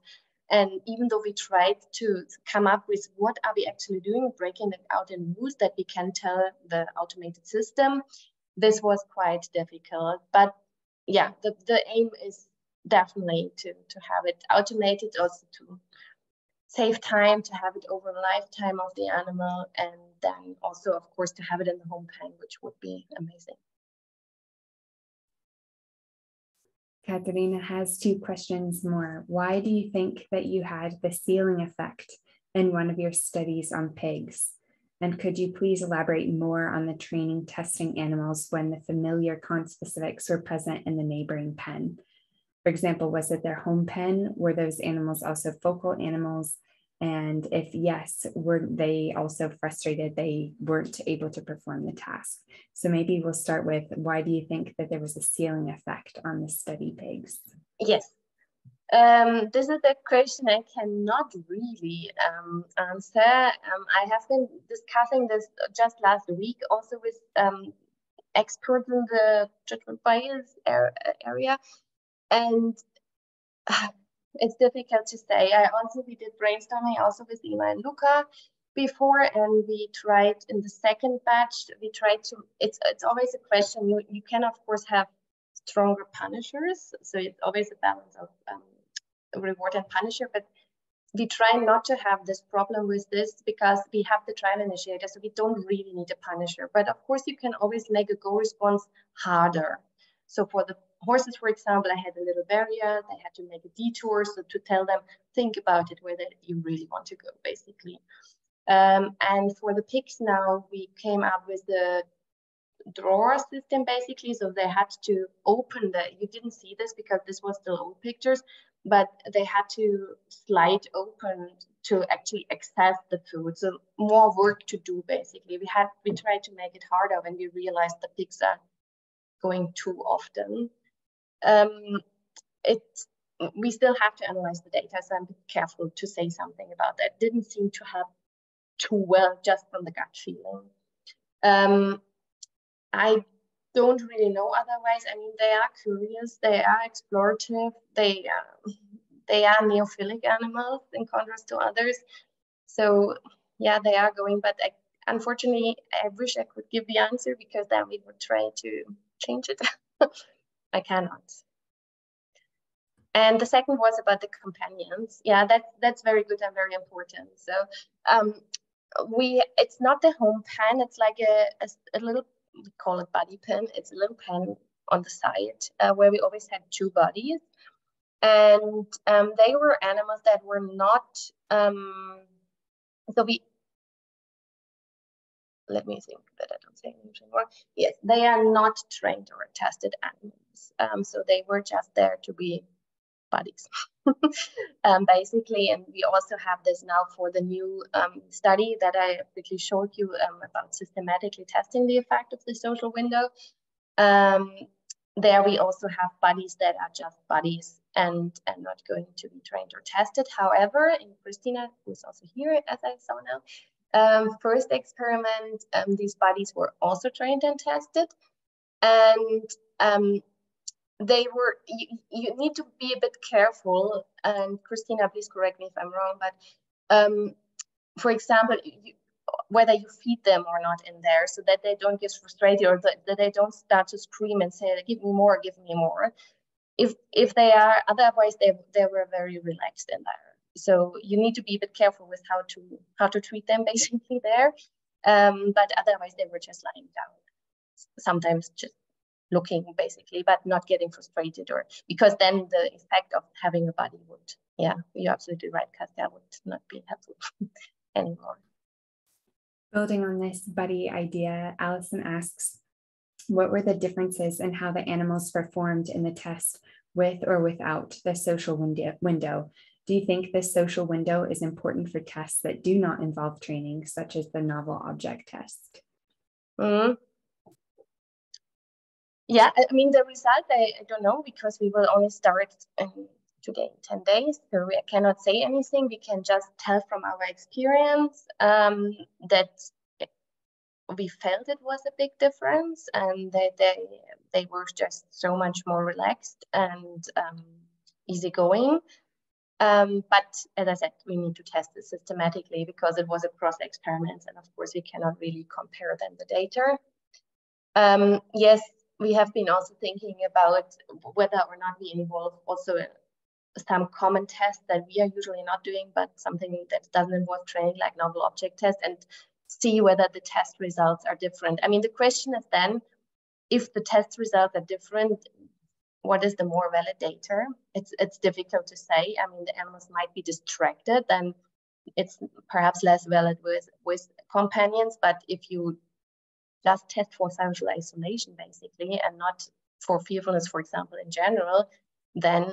And even though we tried to come up with what are we actually doing, breaking it out in rules that we can tell the automated system, this was quite difficult. But yeah, the, the aim is definitely to, to have it automated, also to save time to have it over a lifetime of the animal and then also of course to have it in the home pen which would be amazing Katharina has two questions more. Why do you think that you had the ceiling effect in one of your studies on pigs? And could you please elaborate more on the training testing animals when the familiar conspecifics were present in the neighboring pen? For example, was it their home pen? Were those animals also focal animals? And if yes, were they also frustrated they weren't able to perform the task? So maybe we'll start with why do you think that there was a ceiling effect on the study pigs? Yes. Um, this is a question I cannot really um, answer. Um, I have been discussing this just last week also with um, experts in the judgment bias area and it's difficult to say. I also we did brainstorming also with Eimear and Luca before, and we tried in the second batch. We tried to. It's it's always a question. You you can of course have stronger punishers, so it's always a balance of um, reward and punisher, but we try not to have this problem with this because we have the trial initiator, so we don't really need a punisher. But of course, you can always make a go response harder. So for the horses, for example, I had a little barrier. They had to make a detour. So to tell them, think about it, whether you really want to go, basically. Um, and for the pigs now, we came up with the drawer system, basically. So they had to open the, you didn't see this because this was still old pictures, but they had to slide open to actually access the food. So more work to do, basically. We had, we tried to make it harder when we realized the pigs are going too often um, it we still have to analyze the data, so I'm careful to say something about that. Didn't seem to have too well just from the gut feeling. Um, I don't really know otherwise. I mean, they are curious, they are explorative, they uh, they are neophilic animals in contrast to others. So yeah, they are going, but I, unfortunately, I wish I could give the answer because then we would try to change it. I cannot. And the second was about the companions. Yeah, that, that's very good and very important. So um, we, it's not the home pen. It's like a, a, a, little, we call it buddy pen. It's a little pen on the side uh, where we always had two buddies. And um, they were animals that were not, um, so we let me think that I don't say anything. Yes, they are not trained or tested animals. Um, so they were just there to be buddies, um, basically. And we also have this now for the new um, study that I quickly showed you um, about systematically testing the effect of the social window. Um, there we also have buddies that are just buddies and, and not going to be trained or tested. However, in Christina, who's also here, as I saw now, um, first experiment, um, these buddies were also trained and tested. And um, they were, you, you, need to be a bit careful. And Christina, please correct me if I'm wrong, but um, for example, you, whether you feed them or not in there so that they don't get frustrated or that, that they don't start to scream and say, give me more, give me more. If, if they are, otherwise they, they were very relaxed in there so you need to be a bit careful with how to how to treat them basically there um, but otherwise they were just lying down sometimes just looking basically but not getting frustrated or because then the effect of having a buddy would yeah you're absolutely right because that would not be helpful anymore Building on this buddy idea, Allison asks, what were the differences in how the animals performed in the test with or without the social window? Do you think this social window is important for tests that do not involve training, such as the novel object test? Mm. Yeah, I mean, the result, I, I don't know because we will only start in today 10 days. So we cannot say anything. We can just tell from our experience um, that we felt it was a big difference and that they, they were just so much more relaxed and um, easygoing. Um, but as I said, we need to test it systematically because it was across experiments, and of course we cannot really compare them the data. Um, yes, we have been also thinking about whether or not we involve also some common tests that we are usually not doing, but something that doesn't involve training like novel object test and see whether the test results are different. I mean, the question is then, if the test results are different, what is the more validator? It's it's difficult to say. I mean, the animals might be distracted, then it's perhaps less valid with with companions. But if you just test for social isolation basically, and not for fearfulness, for example, in general, then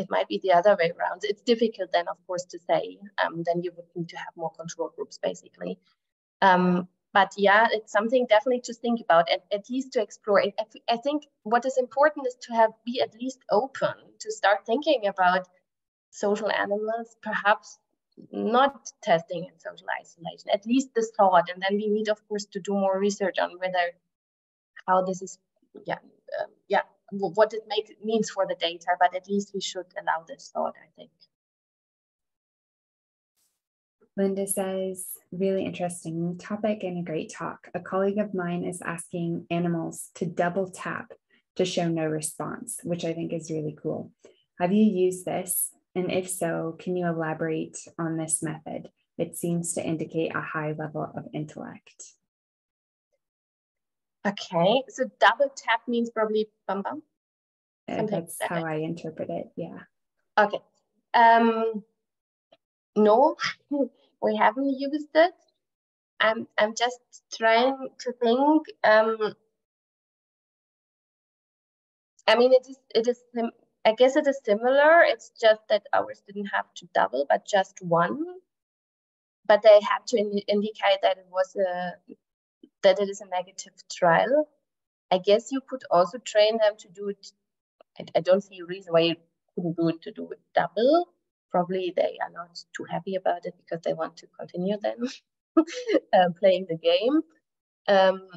it might be the other way around. It's difficult then, of course, to say. Um, then you would need to have more control groups, basically. Um, but yeah, it's something definitely to think about, at, at least to explore. I, I think what is important is to have be at least open to start thinking about social animals, perhaps not testing in social isolation, at least this thought. And then we need, of course, to do more research on whether how this is, yeah, um, yeah, what it make, means for the data. But at least we should allow this thought, I think. Linda says, really interesting topic and a great talk. A colleague of mine is asking animals to double tap to show no response, which I think is really cool. Have you used this? And if so, can you elaborate on this method? It seems to indicate a high level of intellect. Okay, so double tap means probably bum bum. Uh, that's how I interpret it. Yeah. Okay. Um, no, we haven't used it. I'm I'm just trying to think. Um, I mean, it is it is. I guess it is similar. It's just that ours didn't have to double, but just one. But they had to in indicate that it was a that it is a negative trial. I guess you could also train them to do it. I, I don't see a reason why you couldn't do it to do it double probably they are not too happy about it because they want to continue then uh, playing the game. Um,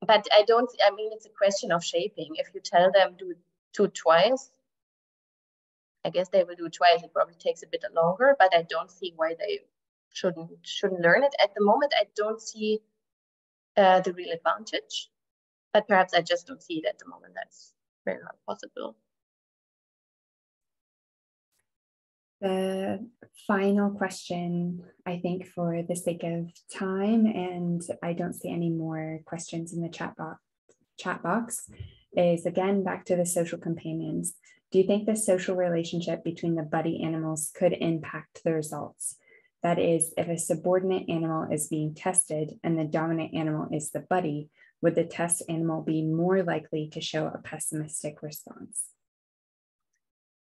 but I don't, I mean, it's a question of shaping. If you tell them do two twice, I guess they will do twice. It probably takes a bit longer, but I don't see why they shouldn't shouldn't learn it. At the moment, I don't see uh, the real advantage, but perhaps I just don't see it at the moment. That's very hard possible. The final question, I think, for the sake of time, and I don't see any more questions in the chat box, chat box, is again back to the social companions. Do you think the social relationship between the buddy animals could impact the results? That is, if a subordinate animal is being tested and the dominant animal is the buddy, would the test animal be more likely to show a pessimistic response?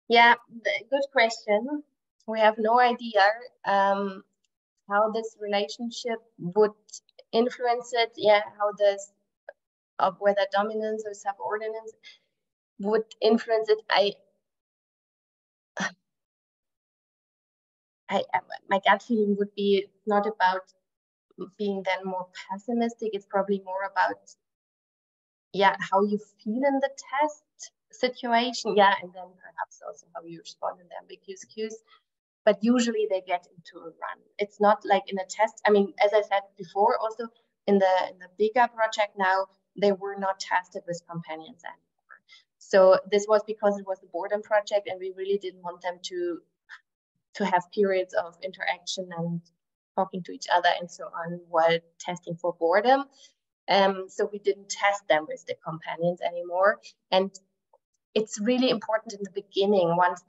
Yeah, good question. We have no idea um, how this relationship would influence it. Yeah, how this of whether dominance or subordinance would influence it. I, I, my gut feeling would be not about being then more pessimistic. It's probably more about, yeah, how you feel in the test situation. Yeah, and then perhaps also how you respond in the ambiguous cues. But usually they get into a run. It's not like in a test. I mean, as I said before, also in the in the bigger project now, they were not tested with companions anymore. So this was because it was a boredom project, and we really didn't want them to to have periods of interaction and talking to each other and so on while testing for boredom. Um, so we didn't test them with the companions anymore. And it's really important in the beginning once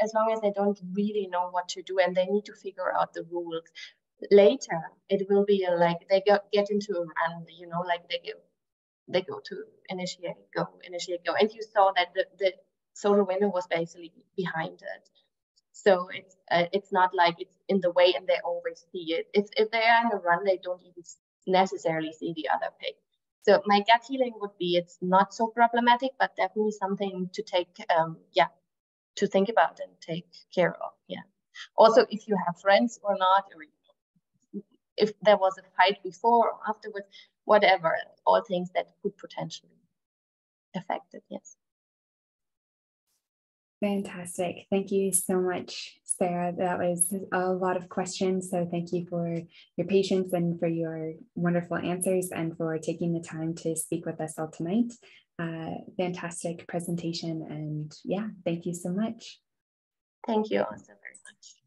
as long as they don't really know what to do and they need to figure out the rules later it will be like they get, get into a run, you know, like they they go to initiate, go, initiate, go. And you saw that the, the social window was basically behind it. So it's uh, it's not like it's in the way and they always see it. If if they are in a run, they don't even necessarily see the other pig. So my gut feeling would be it's not so problematic, but definitely something to take, um, yeah, to think about and take care of. Yeah. Also, if you have friends or not, or if there was a fight before or afterwards, whatever, all things that could potentially affect it. Yes. Fantastic. Thank you so much, Sara. That was a lot of questions. So thank you for your patience and for your wonderful answers and for taking the time to speak with us all tonight. Uh, fantastic presentation. And yeah, thank you so much. Thank you also very much.